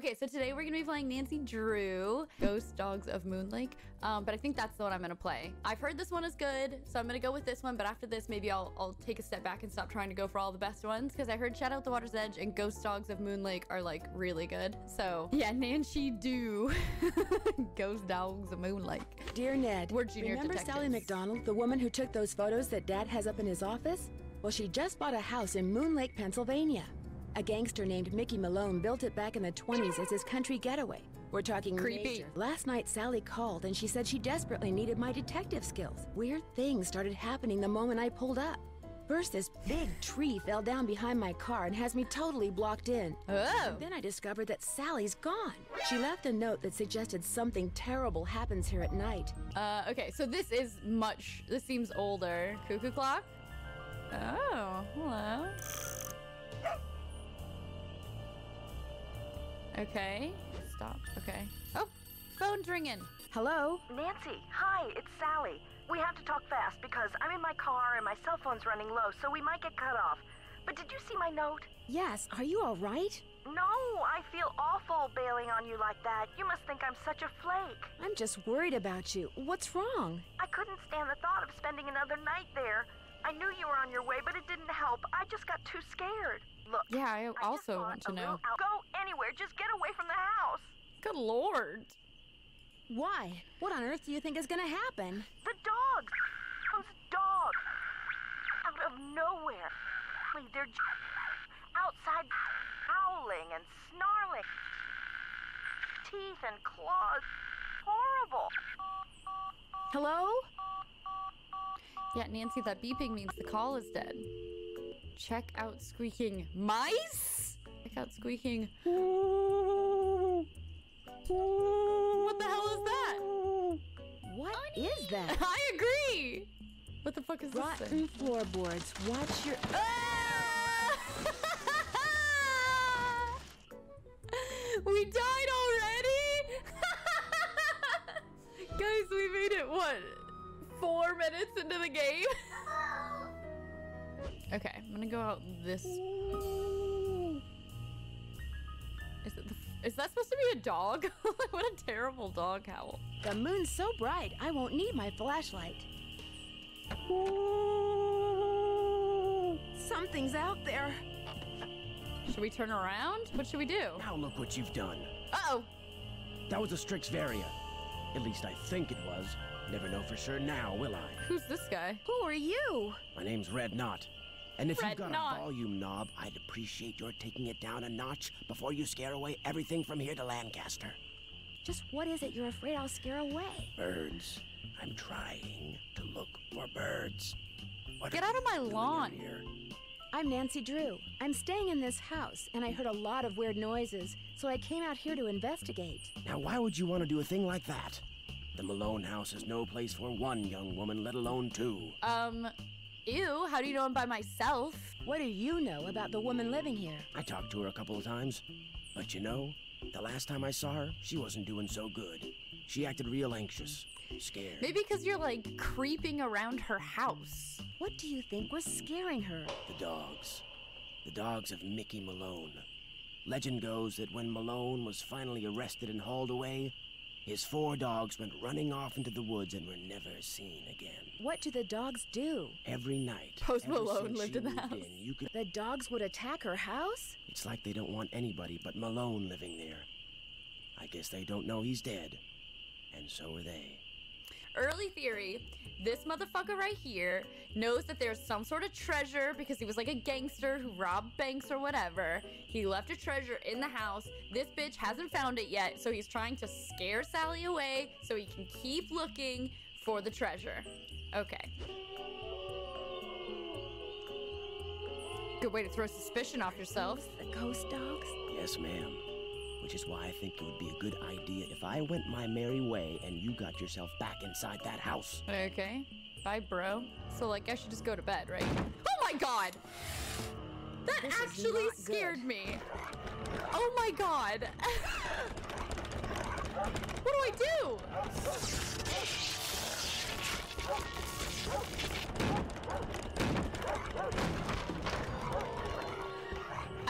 Okay, so today we're gonna be playing Nancy Drew, Ghost Dogs of Moon Lake. Um, but I think that's the one I'm gonna play. I've heard this one is good, so I'm gonna go with this one. But after this, maybe I'll, I'll take a step back and stop trying to go for all the best ones because I heard Shadow at the Water's Edge and Ghost Dogs of Moon Lake are like really good. So yeah, Nancy Drew, Ghost Dogs of Moon Lake. Dear Ned, We're junior remember detectives. Sally McDonald, the woman who took those photos that Dad has up in his office? Well, she just bought a house in Moon Lake, Pennsylvania. A gangster named Mickey Malone built it back in the 20s as his country getaway. We're talking Creepy. major. Last night, Sally called and she said she desperately needed my detective skills. Weird things started happening the moment I pulled up. First, this big tree fell down behind my car and has me totally blocked in. Oh, Then I discovered that Sally's gone. She left a note that suggested something terrible happens here at night. uh, okay. So this is much. This seems older. Cuckoo clock. Oh, hello. Okay. Stop. Okay. Oh, phone's ringing. Hello? Nancy, hi, it's Sally. We have to talk fast because I'm in my car and my cell phone's running low, so we might get cut off. But did you see my note? Yes, are you all right? No, I feel awful bailing on you like that. You must think I'm such a flake. I'm just worried about you. What's wrong? I couldn't stand the thought of spending another night there. I knew you were on your way, but it didn't help. I just got too scared. Look. Yeah, I just also bought want to know. Go anywhere, just get away from the house. Good lord. Why? What on earth do you think is gonna happen? The dogs! Those dogs! Out of nowhere. They're j- outside howling and snarling. Teeth and claws. Horrible. Hello? Yeah, Nancy, that beeping means the call is dead. Check out squeaking mice. Check out squeaking. What the hell is that? What is that? I agree. What the fuck is this Rotten floorboards. Watch your. Ah! we died already? Guys, we made it, what, four minutes into the game? okay, I'm gonna go out this. Is, it the, is that supposed to be a dog? what a terrible dog howl. The moon's so bright, I won't need my flashlight. Something's out there. Should we turn around? What should we do? Now look what you've done. Uh-oh. That was a Strix varia. At least I think it was. Never know for sure now, will I? Who's this guy? Who are you? My name's Red Knott. And if you've got a volume knob, I'd appreciate your taking it down a notch before you scare away everything from here to Lancaster. Just what is it you're afraid I'll scare away? Birds. I'm trying to look for birds. What Get out of my lawn. Here? I'm Nancy Drew. I'm staying in this house, and I heard a lot of weird noises, so I came out here to investigate. Now, why would you want to do a thing like that? The Malone house is no place for one young woman, let alone two. Um, ew, how do you know I'm by myself? What do you know about the woman living here? I talked to her a couple of times, but you know, the last time I saw her, she wasn't doing so good. She acted real anxious, scared. Maybe because you're like creeping around her house. What do you think was scaring her? The dogs. The dogs of Mickey Malone. Legend goes that when Malone was finally arrested and hauled away, his four dogs went running off into the woods and were never seen again. What do the dogs do? Every night. Post Malone lived in the house. In, you could. The dogs would attack her house? It's like they don't want anybody but Malone living there. I guess they don't know he's dead, and so are they. Early theory this motherfucker right here knows that there's some sort of treasure because he was like a gangster who robbed banks or whatever. He left a treasure in the house. This bitch hasn't found it yet, so he's trying to scare Sally away so he can keep looking for the treasure. Okay. Good way to throw suspicion off yourself. The ghost dogs? Yes, ma'am. Which is why I think it would be a good idea if I went my merry way and you got yourself back inside that house. Okay. Bye, bro. So, like, I should just go to bed, right? Oh my god! That This actually not good. scared me. Oh my god. what do I do?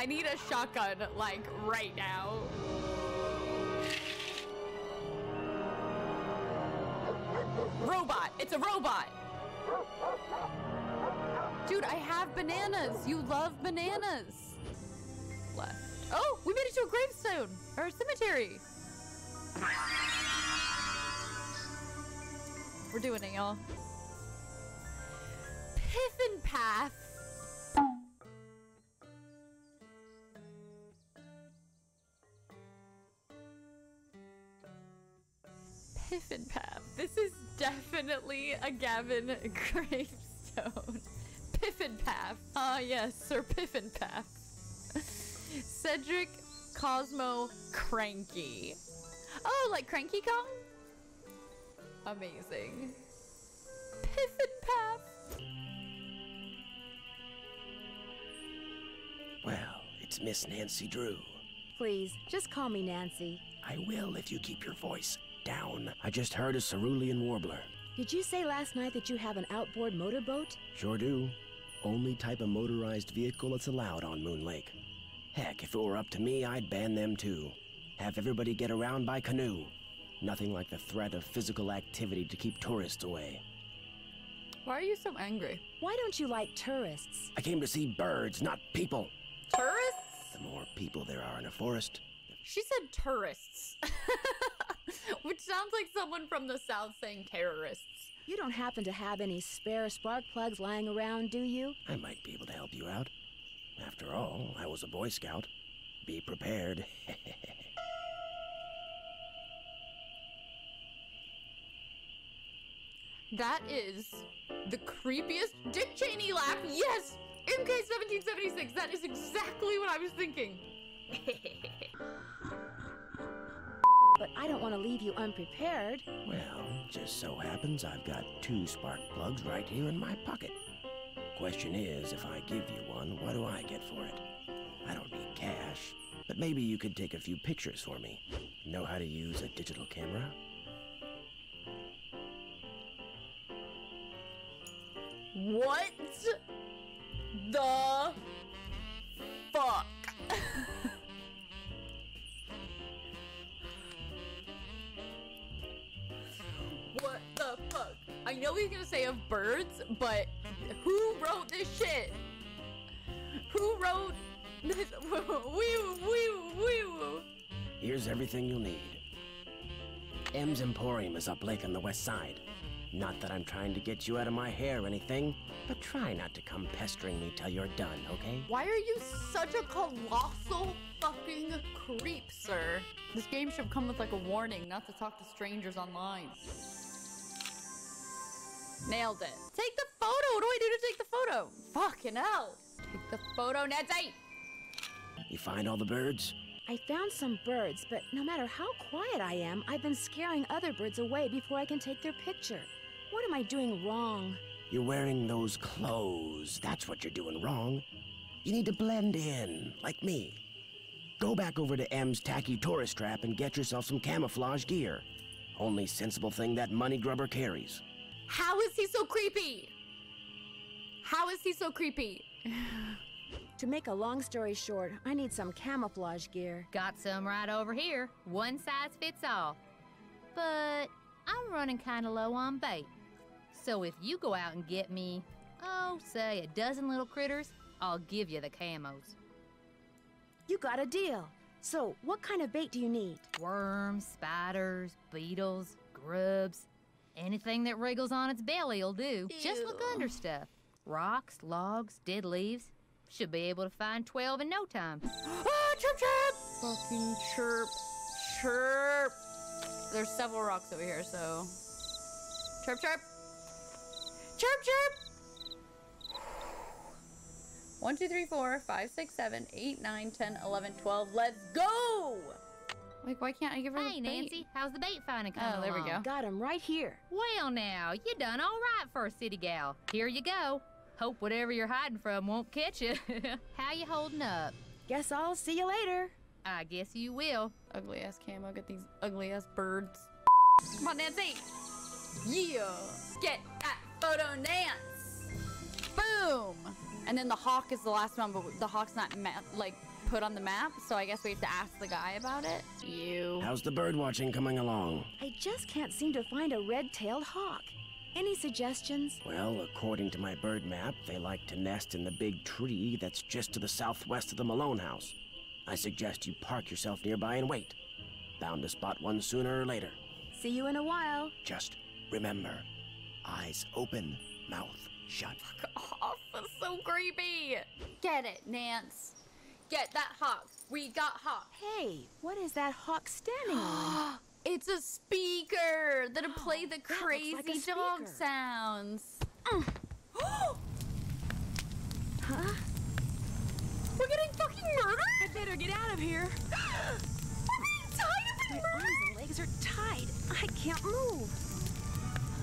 I need a shotgun, like, right now. Robot! It's a robot! Dude, I have bananas! You love bananas! Left. Oh! We made it to a gravestone! Or a cemetery! We're doing it, y'all. Piff and Path definitely a Gavin gravestone. Piffin Path. Ah, yes, Sir Piffin Path. Cedric Cosmo Cranky. Oh, like Cranky Kong? Amazing. Piffin Path. Well, it's Miss Nancy Drew. Please, just call me Nancy. I will if you keep your voice down. I just heard a cerulean warbler. Did you say last night that you have an outboard motorboat? Sure do. Only type of motorized vehicle that's allowed on Moon Lake. Heck, if it were up to me, I'd ban them too. Have everybody get around by canoe. Nothing like the threat of physical activity to keep tourists away. Why are you so angry? Why don't you like tourists? I came to see birds, not people. Tourists? The more people there are in a forest, She said tourists. Which sounds like someone from the South saying terrorists. You don't happen to have any spare spark plugs lying around, do you? I might be able to help you out. After all, I was a Boy Scout. Be prepared. That is the creepiest Dick Cheney laugh. Yes! MK1776. That is exactly what I was thinking. But I don't want to leave you unprepared. well, just so happens I've got two spark plugs right here in my pocket. Question is, if I give you one, what do I get for it? I don't need cash, but maybe you could take a few pictures for me. Know how to use a digital camera? What the He's gonna say of birds, but who wrote this shit? Who wrote this? Wee wee wee Here's everything you'll need. Em's Emporium is up lake on the west side. Not that I'm trying to get you out of my hair or anything, but try not to come pestering me till you're done, okay? Why are you such a colossal fucking creep, sir? This game should come with like a warning not to talk to strangers online. Nailed it. Take the photo. What do I do to take the photo? Fucking hell. Take the photo, Nancy. You find all the birds? I found some birds, but no matter how quiet I am, I've been scaring other birds away before I can take their picture. What am I doing wrong? You're wearing those clothes. That's what you're doing wrong. You need to blend in, like me. Go back over to M's tacky tourist trap and get yourself some camouflage gear. Only sensible thing that money grubber carries. How is he so creepy? How is he so creepy? To make a long story short, I need some camouflage gear. Got some right over here. One size fits all. But I'm running kind of low on bait. So if you go out and get me, oh, say a dozen little critters, I'll give you the camos. You got a deal. So, what kind of bait do you need? Worms, spiders, beetles, grubs. Anything that wriggles on its belly'll do. Just look under stuff. Rocks, logs, dead leaves. Should be able to find 12 in no time. ah, chirp chirp! Fucking chirp, chirp. There's several rocks over here, so. Chirp chirp! Chirp chirp! 1, 2, 3, 4, 5, 6, 7, 8, 9, 10, 11, 12. Let's go! Like, why can't I give her Hey, the bait? Nancy, how's the bait finding coming Oh, there we along? go. Got 'em right here. Well, now, you done all right for a city gal. Here you go. Hope whatever you're hiding from won't catch you. How you holding up? Guess I'll see you later. I guess you will. Ugly ass camo. Get these ugly ass birds. Come on, Nancy. Yeah. Get that photo, Nance. Boom. And then the hawk is the last one, but the hawk's not like put on the map, so I guess we have to ask the guy about it. You. How's the bird watching coming along? I just can't seem to find a red tailed hawk. Any suggestions? Well, according to my bird map, they like to nest in the big tree that's just to the southwest of the Malone house. I suggest you park yourself nearby and wait. Bound to spot one sooner or later. See you in a while. Just remember eyes open, mouth shut. Fuck off. That's so creepy. Get it, Nance. Get that hawk. We got hawk. Hey, what is that hawk standing on? It's a speaker that'll oh, play the crazy like dog sounds. huh? We're getting fucking murdered? I better get out of here. We're being tied My and arms and legs are tied. I can't move.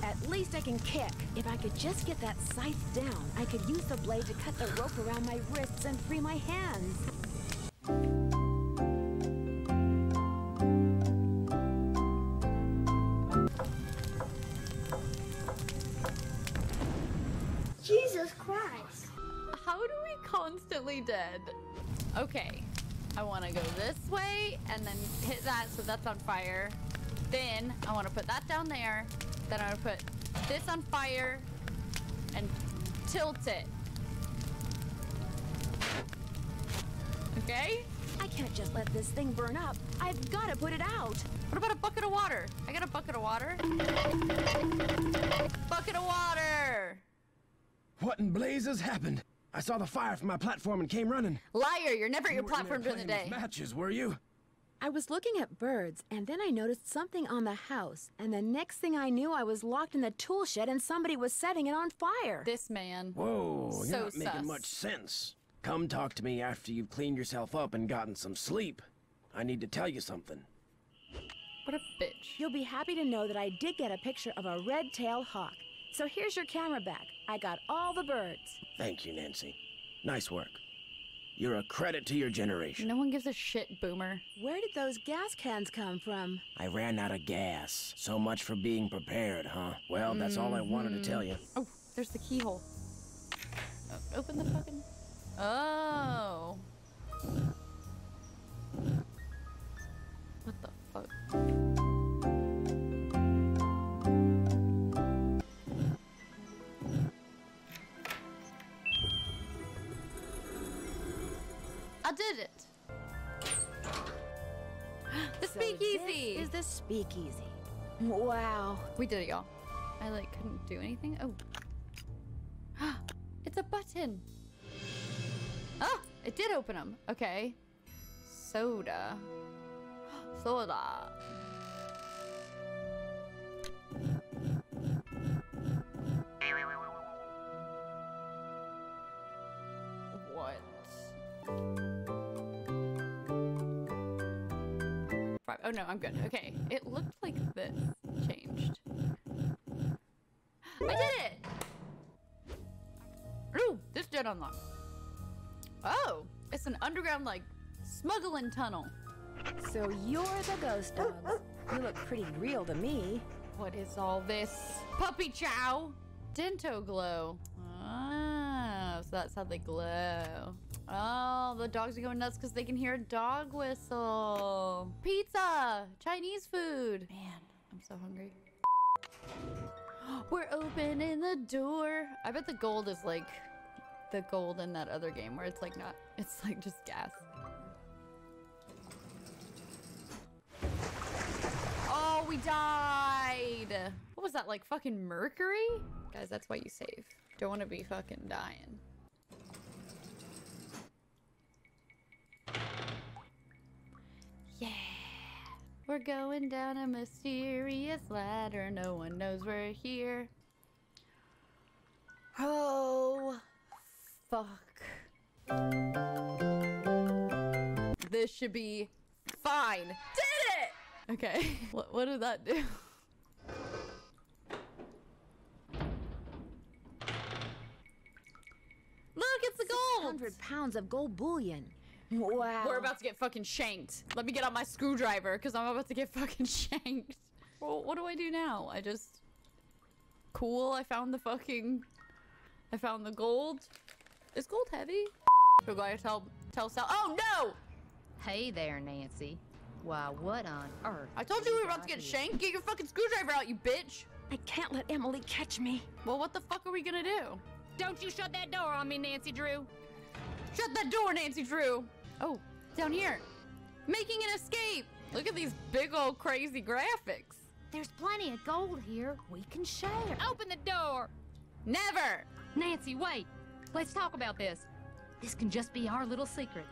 At least I can kick. If I could just get that scythe down, I could use the blade to cut the rope around my wrists and free my hands. Jesus Christ. How do we constantly dead? Okay. I want to go this way and then hit that so that's on fire. Then I want to put that down there. Then I want to put this on fire and tilt it. Okay? I can't just let this thing burn up. I've got to put it out. What about a bucket of water? I got a bucket of water. Bucket of water! What in blazes happened? I saw the fire from my platform and came running. Liar, you're never at your You weren't in there platform during the day. with Matches, were you? I was looking at birds, and then I noticed something on the house. And the next thing I knew, I was locked in the tool shed and somebody was setting it on fire. This man. Whoa, So you're not making much sense. Come talk to me after you've cleaned yourself up and gotten some sleep. I need to tell you something. What a bitch. You'll be happy to know that I did get a picture of a red-tailed hawk. So here's your camera back. I got all the birds. Thank you, Nancy. Nice work. You're a credit to your generation. No one gives a shit, boomer. Where did those gas cans come from? I ran out of gas. So much for being prepared, huh? Well, that's all I wanted to mm. tell you. Oh, there's the keyhole. O- open the fucking. Oh. What the fuck? I did it. The So speakeasy. This is the speakeasy. Wow. We did it, y'all. I like couldn't do anything. Oh, it's a button. It did open them. Okay. Soda. Soda. What? Oh no, I'm good. Okay. It looked like this changed. I did it! Ooh, this did unlock. Oh, it's an underground, like, smuggling tunnel. So you're the ghost dogs. You look pretty real to me. What is all this? Puppy chow! Dento glow. Ah, so that's how they glow. Oh, the dogs are going nuts because they can hear a dog whistle. Pizza! Chinese food. Man, I'm so hungry. We're opening the door. I bet the gold is like the gold in that other game where it's like not, it's like just gas. Oh, we died. What was that, like fucking mercury? Guys, that's why you save. Don't want to be fucking dying. Yeah. We're going down a mysterious ladder. No one knows we're here. Oh, fuck. This should be fine. Did it! Okay. What, what did that do? Look, it's the gold! 100 pounds of gold bullion. Wow. We're about to get fucking shanked. Let me get out my screwdriver because I'm about to get fucking shanked. Well, what do I do now? I just. Cool, I found the fucking. I found the gold. Is gold heavy? So do I tell tell Sal? Oh no! Hey there, Nancy. Why, what on earth? I told you we were about to get shanked. Get your fucking screwdriver out, you bitch. I can't let Emily catch me. Well, what the fuck are we gonna do? Don't you shut that door on me, Nancy Drew. Shut that door, Nancy Drew. Oh, down here. Making an escape. Look at these big old crazy graphics. There's plenty of gold here. We can share. Open the door. Never. Nancy, wait. Let's talk about this. This can just be our little secret.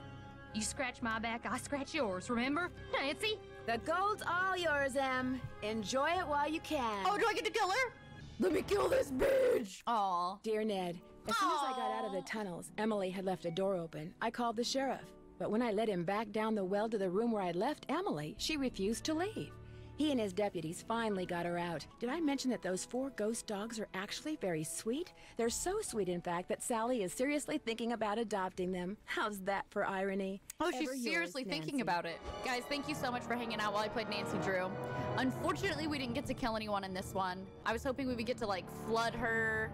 You scratch my back, I scratch yours, remember? Nancy? The gold's all yours, Em. Enjoy it while you can. Oh, do I get to kill her? Let me kill this bitch. Aw. Dear Ned, as soon as I got out of the tunnels, Emily had left a door open. I called the sheriff. But when I led him back down the well to the room where I'd left Emily, she refused to leave. He and his deputies finally got her out. Did I mention that those four ghost dogs are actually very sweet? They're so sweet, in fact, that Sally is seriously thinking about adopting them. How's that for irony? Oh, Ever she's yours, seriously thinking about it. Guys, thank you so much for hanging out while I played Nancy Drew. Unfortunately, we didn't get to kill anyone in this one. I was hoping we would get to like flood her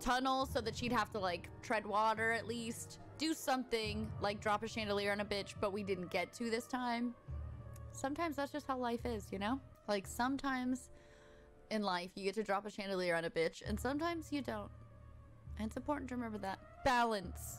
tunnel so that she'd have to like tread water at least. Do something like drop a chandelier on a bitch, but we didn't get to this time. Sometimes that's just how life is, you know? Like sometimes in life you get to drop a chandelier on a bitch, and sometimes you don't. And it's important to remember that. Balance.